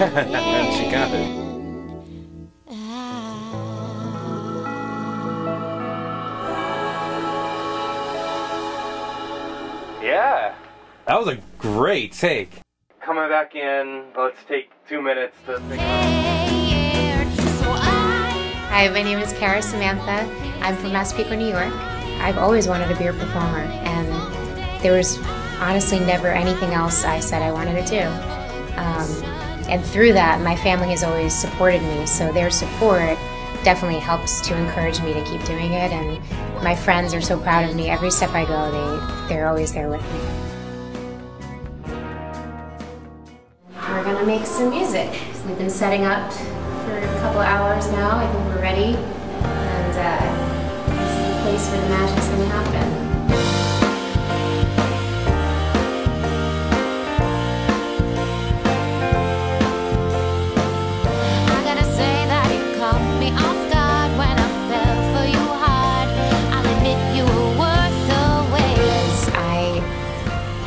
and she got it. Yeah. That was a great take. Coming back in, let's take two minutes to think Hi, my name is Cara Samantha. I'm from Massapequa, New York. I've always wanted to be a performer, and there was honestly never anything else I said I wanted to do. Um, and through that, my family has always supported me, so their support definitely helps to encourage me to keep doing it. And my friends are so proud of me. Every step I go, they, they're always there with me. We're gonna make some music. We've been setting up for a couple hours now. I think we're ready. And uh, this is the place where the magic's gonna happen.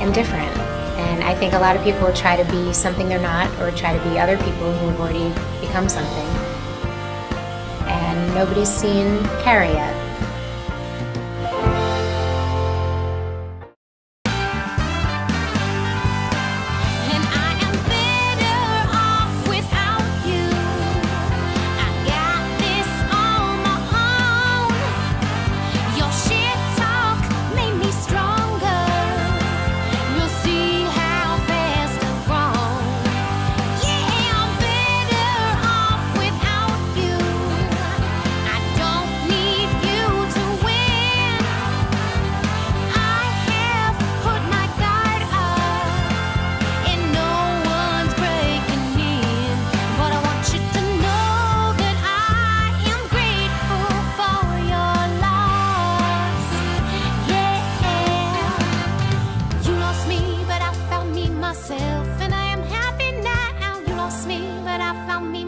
Am different. And I think a lot of people try to be something they're not or try to be other people who have already become something. And nobody's seen Cara yet.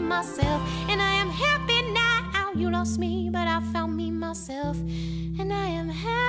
Myself. And I am happy now. You lost me, but I found me myself. And I am happy.